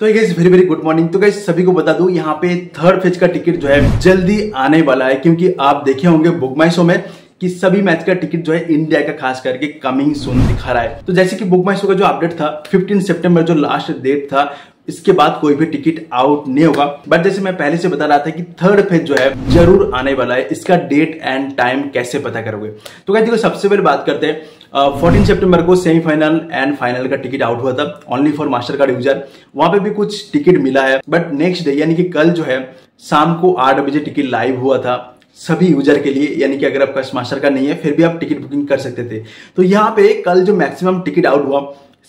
तो guys very very good morning तो guys सभी को बता दूँ, यहाँ पे थर्ड फ़ेज़ का टिकट जो है जल्दी आने वाला है, क्योंकि आप देखे होंगे बुक माई शो में कि सभी मैच का टिकट जो है इंडिया का खास करके कमिंग सुन दिखा रहा है। तो जैसे कि बुक माई शो का जो अपडेट था 15 सितंबर जो लास्ट डेट था, इसके बाद कोई भी टिकट आउट नहीं होगा। बट जैसे मैं पहले से बता रहा था कि थर्ड फ़ेज़ जो है ज़रूर आने वाला है, इसका डेट एंड टाइम कैसे पता करोगे? तो कहते देखो, सबसे पहले बात करते हैं फोर्टीन सितंबर को सेमीफाइनल एंड फाइनल का टिकट आउट हुआ था only for Mastercard user वहाँ पे भी कुछ टिकट मिला है बट नेक्स्ट डे यानी कि कल जो है, शाम को आठ बजे टिकट लाइव हुआ था सभी यूज़र के लिए, यानी कि अगर आपका मास्टर कार्ड नहीं है, फिर भी आप टिकट बुकिंग कर सकते थे। तो यहाँ पे कल जो मैक्सिमम टिकट आउट हुआ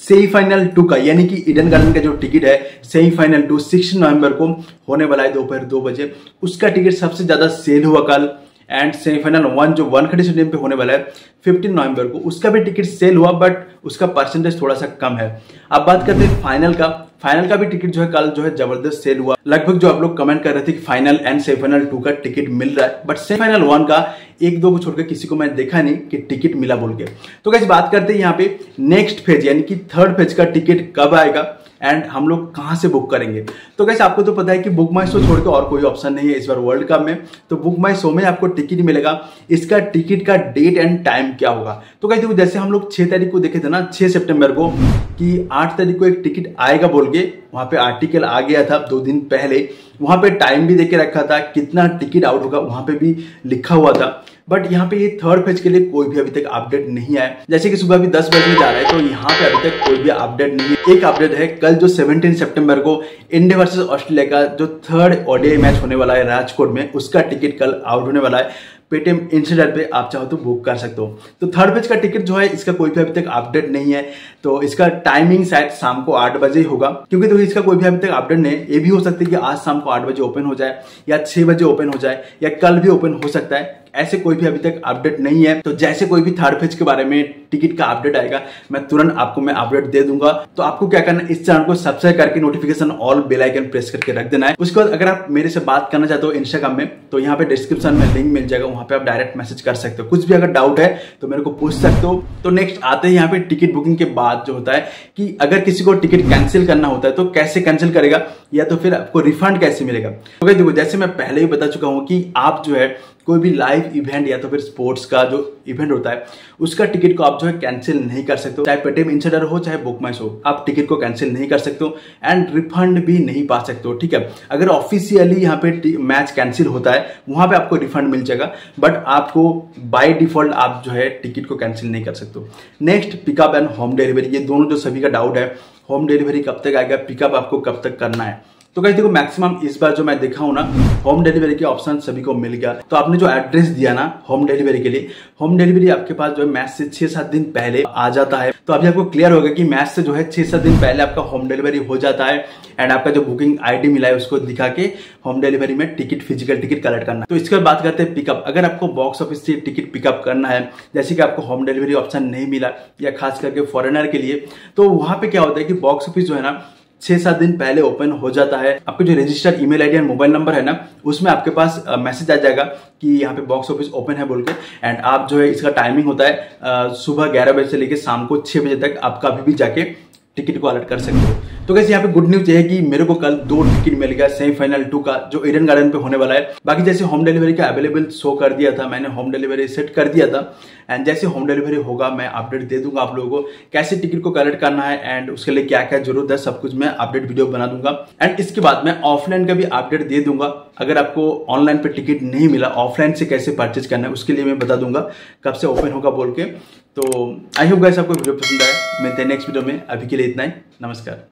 सेमीफाइनल टू का, यानी कि ईडन गार्डन का जो टिकट है सेमीफाइनल टू सिक्स नवंबर को होने वाला है दोपहर दो बजे। उसका टिकट सबसे ज़्यादा सेल हुआ कल। एंड सेमीफाइनल वन जो वन खड़ी स्टेडियम पे होने वाला है फिफ्टीन नवंबर को। उसका भी टिकट सेल हुआ बट उसका परसेंटेज थोड़ा सा कम है। अब बात करते हैं फाइनल का। फाइनल का भी टिकट जो है कल जो है ज़बरदस्त सेल हुआ। लगभग जो आप लोग कमेंट कर रहे थे कि फाइनल एंड सेमीफाइनल टू का टिकट मिल रहा है बट सेमीफाइनल वन का एक दो को छोड़कर किसी को मैं देखा नहीं कि टिकट मिला बोल के। तो कैसे बात करते हैं यहाँ पे नेक्स्ट फ़ेज़ यानी कि थर्ड फ़ेज़ का टिकट कब आएगा एंड हम लोग कहाँ से बुक करेंगे। तो कैसे आपको तो पता है कि बुक माई शो छोड़ के और कोई ऑप्शन नहीं है इस बार वर्ल्ड कप में। तो बुक माई शो में आपको टिकट मिलेगा। इसका टिकट का डेट एंड टाइम क्या होगा? तो कैसे जैसे हम लोग छह तारीख को देखे थे ना, छह सितंबर को कि आठ तारीख को एक टिकट आएगा बोल के, वहाँ पे आर्टिकल आ गया था दो दिन पहले। वहाँ पे टाइम भी देके रखा था, कितना टिकट आउट होगा, वहाँ पे भी लिखा हुआ था। बट यहाँ पे ये थर्ड फ़ेज़ के लिए कोई भी अभी तक अपडेट नहीं आया। जैसे कि सुबह अभी दस बजे जा रहा है तो यहाँ पे अभी तक कोई भी अपडेट नहीं है। एक अपडेट है, कल जो 17 सितंबर को इंडिया वर्सेस ऑस्ट्रेलिया का जो थर्ड ओडीआई मैच होने वाला है राजकोट में, उसका टिकट कल आउट होने वाला है। पेटीएम इंसिडेंट पे आप चाहो तो बुक कर सकते हो। तो थर्ड पेज का टिकट जो है, इसका कोई भी अभी तक अपडेट नहीं है। तो इसका टाइमिंग शायद शाम को आठ बजे होगा। क्योंकि तो इसका कोई भी अभी तक अपडेट नहीं है। ये भी हो सकता है कि आज शाम को आठ बजे ओपन हो जाए, या छह बजे ओपन हो जाए, या कल भी ओपन हो सकता है। ऐसे कोई भी अभी तक अपडेट नहीं है। तो जैसे कोई भी थर्ड फ़ेज़ के बारे में टिकट का अपडेट आएगा, मैं तुरंत आपको मैं अपडेट दे दूँगा। तो आपको क्या करना है, इस चैनल को सब्सक्राइब करके notification all bell icon press करके रख देना है। उसके बाद अगर आप मेरे से बात करना चाहते हो इंस्टाग्राम में तो यहाँ पे डिस्क्रिप्शन में लिंक मिल जाएगा वहाँ पे आप डायरेक्ट मैसेज कर सकते हो। कुछ भी अगर डाउट है तो मेरे को पूछ सकते हो। तो नेक्स्ट आते हैं यहाँ पे टिकट बुकिंग के बाद जो होता है कि अगर किसी को टिकट कैंसिल करना होता है तो कैसे कैंसिल करेगा? या तो फिर आपको रिफंड कैसे मिलेगा? तो देखो, जैसे मैं पहले ही बता चुका हूँ कि आप जो है कोई भी लाइव इवेंट या तो फिर स्पोर्ट्स का जो इवेंट होता है, उसका टिकट को आप जो है कैंसिल नहीं कर सकते चाहे पेटीएम इंसिडर हो, चाहे बुक हो, आप टिकट को कैंसिल नहीं कर सकते हो एंड रिफंड भी नहीं पा सकते हो, ठीक है? अगर ऑफिशियली यहाँ पे मैच कैंसिल होता है, वहाँ पे आपको रिफंड मिल जाएगा बट आपको बाय डिफ़ॉल्ट आप जो है टिकट को कैंसिल नहीं कर सकते हो। Next pickup and home delivery ये दोनों जो सभी का डाउट है होम डिलीवरी कब तक आएगा पिकअप आपको कब तक करना है? तो कहीं देखो मैक्सिमम इस बार जो मैं देखा हूँ ना होम डिलीवरी के ऑप्शन सभी को मिल गया। तो आपने जो एड्रेस दिया ना होम डिलीवरी के लिए होम डिलीवरी आपके पास जो है मैच से छह सात दिन पहले आ जाता है। तो अभी आपको क्लियर होगा कि मैच से जो है छह सात दिन पहले आपका होम डिलीवरी हो जाता है एंड आपका जो बुकिंग आईडी मिला है उसको दिखा के होम डिलीवरी में टिकट फ़िज़िकल टिकट कलेक्ट करना। तो इसके बाद बात करते हैं पिकअप अगर आपको बॉक्स ऑफ़िस से टिकट पिकअप करना है, जैसे कि आपको होम डिलीवरी ऑप्शन नहीं मिला, या खास करके फॉरेनर के लिए तो वहाँ पे क्या होता है कि बॉक्स ऑफ़िस जो है ना छह सात दिन पहले ओपन हो जाता है। आपके जो registered email ID and mobile number है ना, उसमें आपके पास मैसेज आ जाएगा कि यहाँ पे बॉक्स ऑफ़िस ओपन है बोल के। एंड आप जो है, इसका टाइमिंग होता है सुबह ग्यारह बजे से लेकर शाम को छह बजे तक आप कभी भी जाके टिकट को अलर्ट कर सकते हो। तो कैसे यहाँ पे गुड न्यूज़ है कि मेरे को कल दो टिकट मिल गया सेमीफाइनल टू का, जो ईडन गार्डन पे होने वाला है। बाकी जैसे होम डिलीवरी का अवेलेबल शो कर दिया था, मैंने होम डिलीवरी सेट कर दिया था। एंड जैसे होम डिलीवरी होगा, मैं अपडेट दे दूँगा आप लोगों को कैसे टिकट को कलेक्ट करना है एंड उसके लिए क्या क्या ज़रूरत है, सब कुछ मैं अपडेट वीडियो बना दूँगा। एंड इसके बाद मैं ऑफलाइन का भी अपडेट दे दूँगा। अगर आपको ऑनलाइन पे टिकट नहीं मिला ऑफलाइन से कैसे परचेज करना है, उसके लिए मैं बता दूँगा। कब से ओपन होगा बोल के। तो आई होप गाइस आपको वीडियो पसंद आया मिलते हैं नेक्स्ट वीडियो में। अभी के लिए इतना ही। नमस्कार।